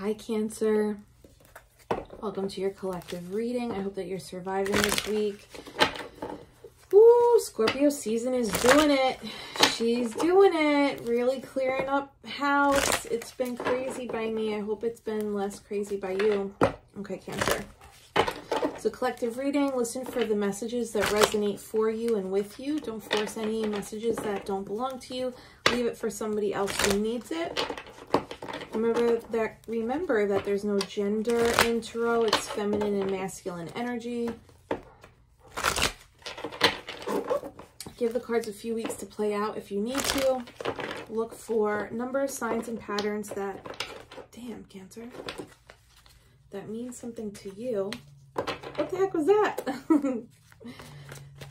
Hi, Cancer. Welcome to your collective reading. I hope that you're surviving this week. Ooh, Scorpio season is doing it. She's doing it. Really clearing up house. It's been crazy by me. I hope it's been less crazy by you. Okay, Cancer. So collective reading, listen for the messages that resonate for you and with you. Don't force any messages that don't belong to you. Leave it for somebody else who needs it. Remember that remember that there's no gender in tarot. It's feminine and masculine energy. Give the cards a few weeks to play out if you need to. Look for numbers, signs, and patterns that, damn, Cancer, that means something to you. What the heck was that?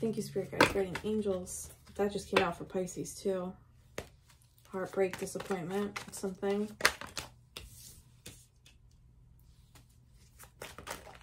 Thank you, Spirit Guides, Guardian Angels. That just came out for Pisces, too. Heartbreak, disappointment, something.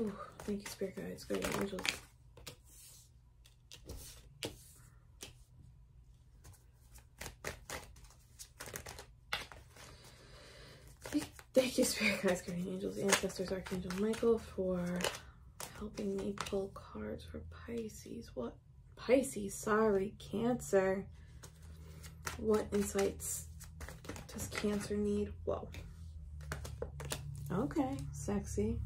Oh, thank you, Spirit Guides, Guardian Angels. Thank you, Spirit Guides, Guardian Angels, Ancestors, Archangel Michael for helping me pull cards for Pisces. What? Pisces, sorry, Cancer. What insights does Cancer need? Whoa. Okay, sexy.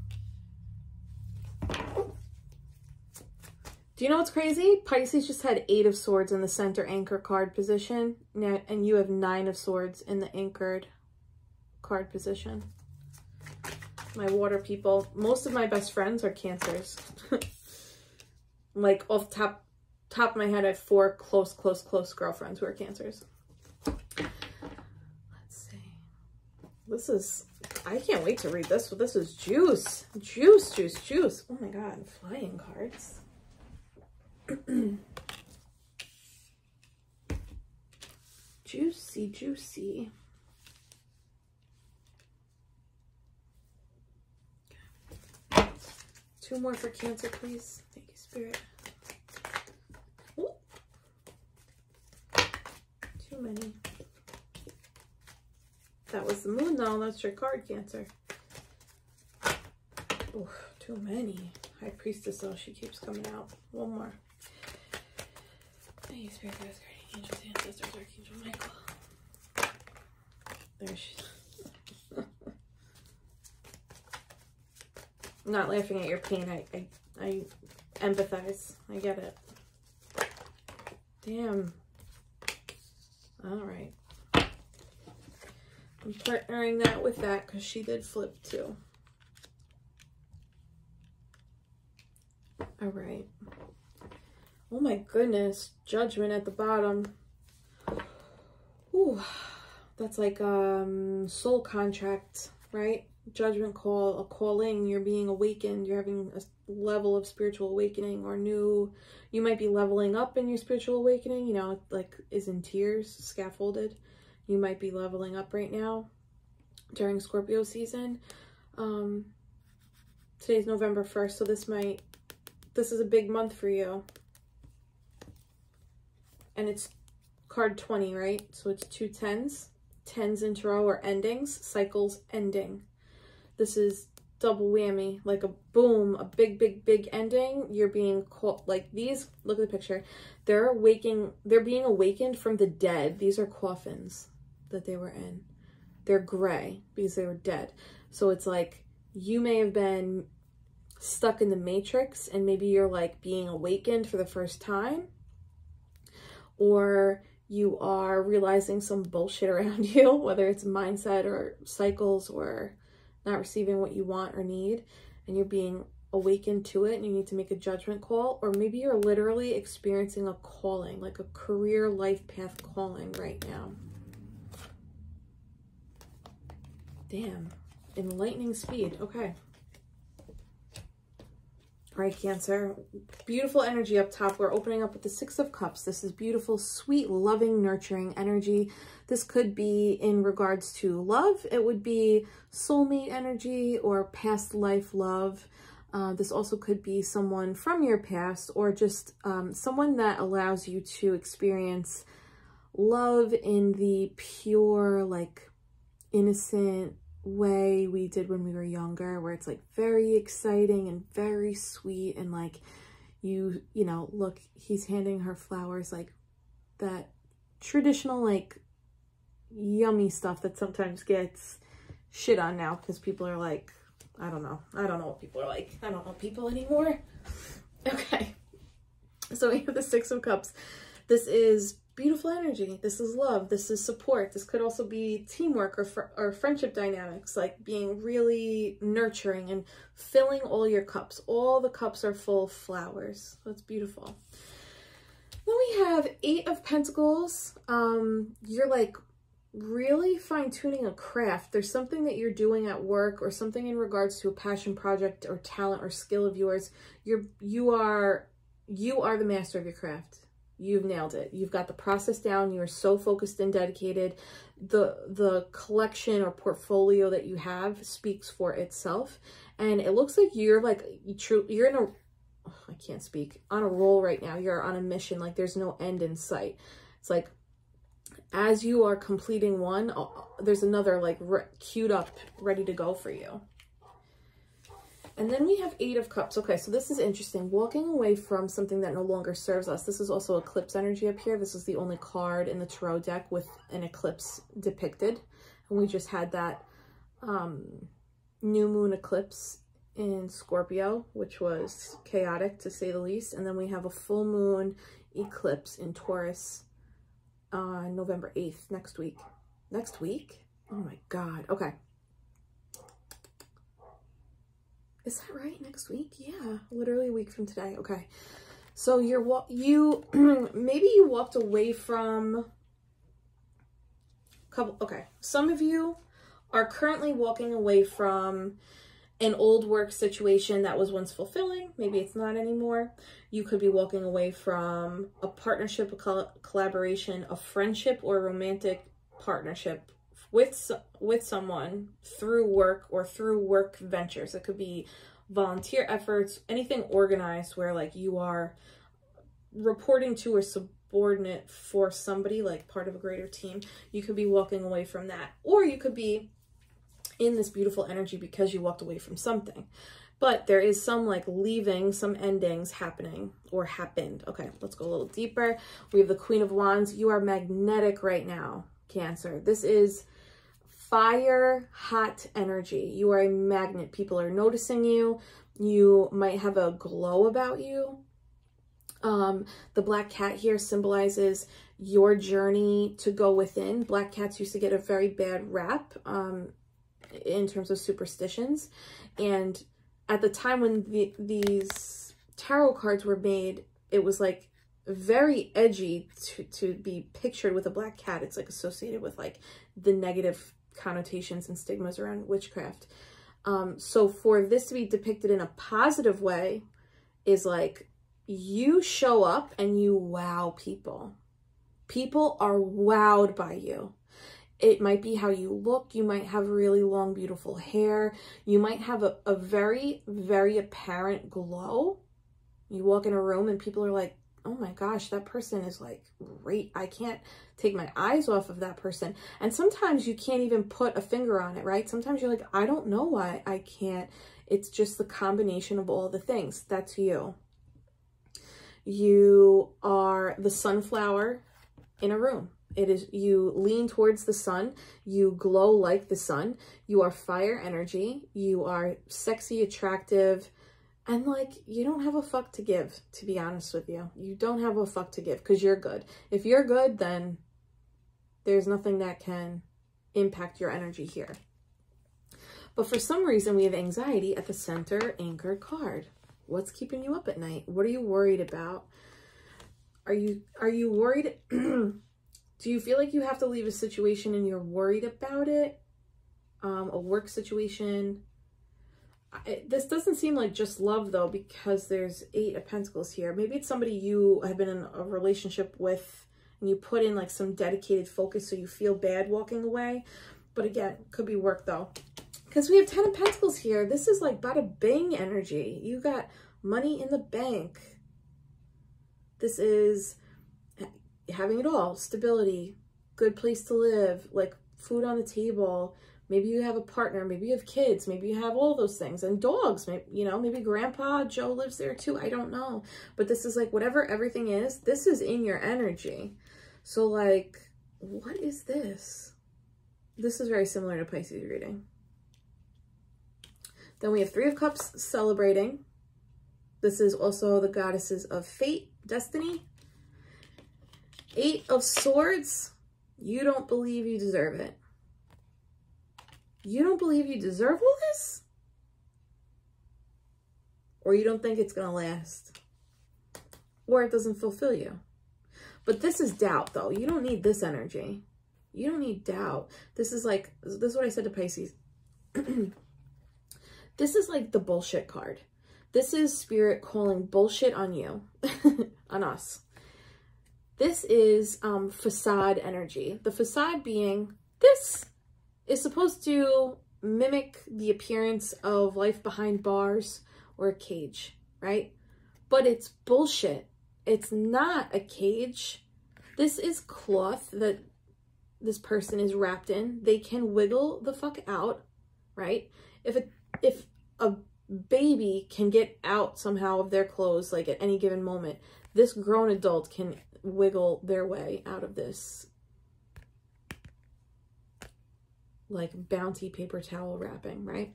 Do you know what's crazy? Pisces just had eight of swords in the center anchor card position. And you have nine of swords in the anchored card position. My water people, most of my best friends are cancers. like off top top of my head, I have four close, close, close girlfriends who are cancers. Let's see. This is, I can't wait to read this. This is juice. Juice, juice, juice. Oh my God, flying cards. juicy, juicy. Two more for Cancer, please. Thank you, Spirit. Too many. That was the moon, though. That's your card, Cancer. Too many. High Priestess, though. She keeps coming out. One more. Thank you, Spirit, guys, guardian angels, ancestors, Archangel Michael. There she is. I'm not laughing at your pain. I, I, I empathize. I get it. Damn. All right. I'm partnering that with that because she did flip too. All right. Oh my goodness. Judgment at the bottom. Ooh. That's like um soul contract, right? judgment call, a calling, you're being awakened, you're having a level of spiritual awakening or new, you might be leveling up in your spiritual awakening, you know, like is in tears, scaffolded. You might be leveling up right now during Scorpio season. Um, today's November 1st, so this might, this is a big month for you. And it's card 20, right? So it's two tens. Tens in tarot or endings, cycles ending this is double whammy, like a boom, a big, big, big ending. You're being called, like these, look at the picture. They're waking, they're being awakened from the dead. These are coffins that they were in. They're gray because they were dead. So it's like you may have been stuck in the matrix and maybe you're like being awakened for the first time or you are realizing some bullshit around you, whether it's mindset or cycles or not receiving what you want or need and you're being awakened to it and you need to make a judgment call or maybe you're literally experiencing a calling like a career life path calling right now. Damn. In lightning speed. Okay all right, Cancer. Beautiful energy up top. We're opening up with the Six of Cups. This is beautiful, sweet, loving, nurturing energy. This could be in regards to love. It would be soulmate energy or past life love. Uh, this also could be someone from your past or just um, someone that allows you to experience love in the pure, like, innocent, way we did when we were younger, where it's like very exciting and very sweet and like you, you know, look, he's handing her flowers like that traditional like yummy stuff that sometimes gets shit on now because people are like, I don't know. I don't know what people are like. I don't know people anymore. Okay. So we have the Six of Cups. This is beautiful energy. This is love. This is support. This could also be teamwork or, fr or friendship dynamics, like being really nurturing and filling all your cups. All the cups are full of flowers. That's beautiful. Then we have Eight of Pentacles. Um, you're like really fine tuning a craft. There's something that you're doing at work or something in regards to a passion project or talent or skill of yours. You're, you are, you are the master of your craft you've nailed it. You've got the process down. You're so focused and dedicated. The the collection or portfolio that you have speaks for itself. And it looks like you're like you're in a I can't speak on a roll right now. You're on a mission. Like there's no end in sight. It's like as you are completing one, uh, there's another like queued up, ready to go for you. And then we have Eight of Cups. Okay, so this is interesting. Walking away from something that no longer serves us. This is also eclipse energy up here. This is the only card in the tarot deck with an eclipse depicted. And we just had that um, new moon eclipse in Scorpio, which was chaotic to say the least. And then we have a full moon eclipse in Taurus on November 8th, next week. Next week? Oh my God. Okay. Is that right? Next week? Yeah, literally a week from today. Okay. So you're you maybe you walked away from a couple okay. Some of you are currently walking away from an old work situation that was once fulfilling. Maybe it's not anymore. You could be walking away from a partnership, a collaboration, a friendship or a romantic partnership with with someone through work or through work ventures. It could be volunteer efforts, anything organized where like you are reporting to a subordinate for somebody like part of a greater team. You could be walking away from that or you could be in this beautiful energy because you walked away from something. But there is some like leaving, some endings happening or happened. Okay, let's go a little deeper. We have the Queen of Wands. You are magnetic right now, Cancer. This is fire hot energy. You are a magnet. People are noticing you. You might have a glow about you. Um, the black cat here symbolizes your journey to go within. Black cats used to get a very bad rap um, in terms of superstitions. And at the time when the, these tarot cards were made, it was like very edgy to, to be pictured with a black cat. It's like associated with like the negative connotations and stigmas around witchcraft. Um, so for this to be depicted in a positive way is like you show up and you wow people. People are wowed by you. It might be how you look. You might have really long, beautiful hair. You might have a, a very, very apparent glow. You walk in a room and people are like, oh my gosh, that person is like great. I can't take my eyes off of that person. And sometimes you can't even put a finger on it, right? Sometimes you're like, I don't know why I can't. It's just the combination of all the things. That's you. You are the sunflower in a room. It is you lean towards the sun, you glow like the sun, you are fire energy, you are sexy, attractive, and like, you don't have a fuck to give, to be honest with you. You don't have a fuck to give because you're good. If you're good, then there's nothing that can impact your energy here. But for some reason, we have anxiety at the center anchor card. What's keeping you up at night? What are you worried about? Are you are you worried? Do you feel like you have to leave a situation and you're worried about it? Um, a work situation, I, this doesn't seem like just love though because there's eight of pentacles here. Maybe it's somebody you have been in a relationship with and you put in like some dedicated focus so you feel bad walking away. But again could be work though. Because we have ten of pentacles here. This is like bada bing energy. You got money in the bank. This is having it all. Stability. Good place to live. Like food on the table Maybe you have a partner, maybe you have kids, maybe you have all those things and dogs, maybe, you know, maybe grandpa Joe lives there too. I don't know. But this is like whatever everything is, this is in your energy. So like, what is this? This is very similar to Pisces reading. Then we have Three of Cups celebrating. This is also the goddesses of fate, destiny. Eight of Swords. You don't believe you deserve it. You don't believe you deserve all this? Or you don't think it's going to last? Or it doesn't fulfill you? But this is doubt, though. You don't need this energy. You don't need doubt. This is like, this is what I said to Pisces. This is like the bullshit card. This is spirit calling bullshit on you, on us. This is um, facade energy. The facade being this is supposed to mimic the appearance of life behind bars or a cage, right? But it's bullshit. It's not a cage. This is cloth that this person is wrapped in. They can wiggle the fuck out, right? If a if a baby can get out somehow of their clothes like at any given moment, this grown adult can wiggle their way out of this like bounty paper towel wrapping, right?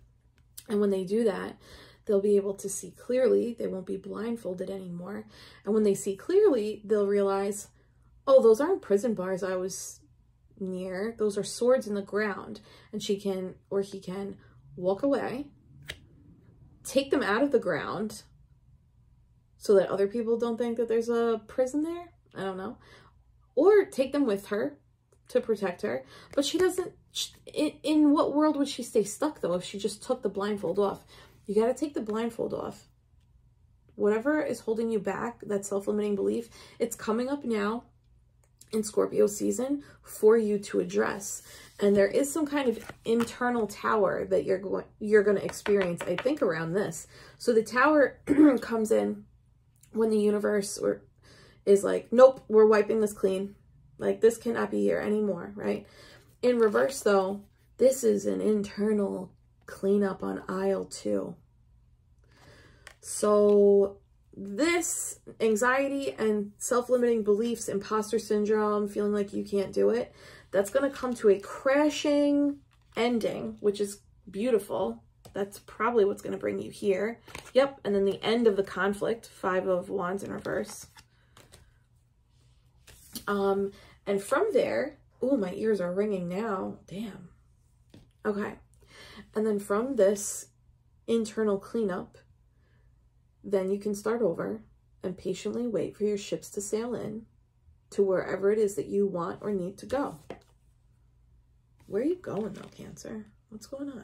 And when they do that, they'll be able to see clearly. They won't be blindfolded anymore. And when they see clearly, they'll realize, oh, those aren't prison bars I was near. Those are swords in the ground. And she can, or he can, walk away take them out of the ground so that other people don't think that there's a prison there. I don't know. Or take them with her to protect her. But she doesn't, in, what world would she stay stuck though if she just took the blindfold off? You got to take the blindfold off. Whatever is holding you back, that self-limiting belief, it's coming up now in Scorpio season for you to address. And there is some kind of internal tower that you're going you're going to experience, I think, around this. So the tower comes in when the universe or is like, nope, we're wiping this clean. Like this cannot be here anymore, right? In reverse though, this is an internal cleanup on aisle two. So this anxiety and self-limiting beliefs, imposter syndrome, feeling like you can't do it, that's going to come to a crashing ending, which is beautiful. That's probably what's going to bring you here. Yep, and then the end of the conflict, Five of Wands in reverse. Um, and from there, oh, my ears are ringing now. Damn. Okay. And then from this internal cleanup, then you can start over and patiently wait for your ships to sail in to wherever it is that you want or need to go. Where are you going though, Cancer? What's going on?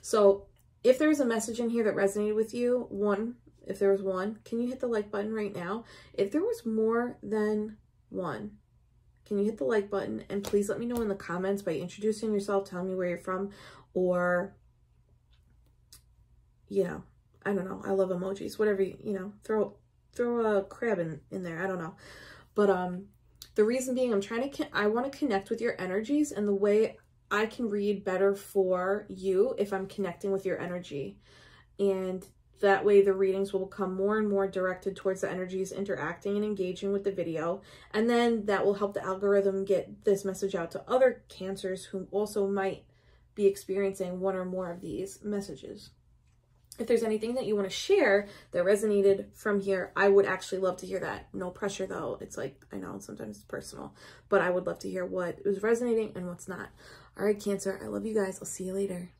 So if there was a message in here that resonated with you, one, if there was one, can you hit the like button right now? If there was more than one, can you hit the like button? And please let me know in the comments by introducing yourself, telling me where you're from, or, you know, I don't know. I love emojis. Whatever, you, you know, throw throw a crab in, in there. I don't know. But um, the reason being I'm trying to, I want to connect with your energies and the way I can read better for you if I'm connecting with your energy. And that way the readings will become more and more directed towards the energies interacting and engaging with the video. And then that will help the algorithm get this message out to other cancers who also might be experiencing one or more of these messages if there's anything that you want to share that resonated from here, I would actually love to hear that. No pressure though. It's like, I know sometimes it's personal, but I would love to hear what is resonating and what's not. All right, Cancer, I love you guys. I'll see you later.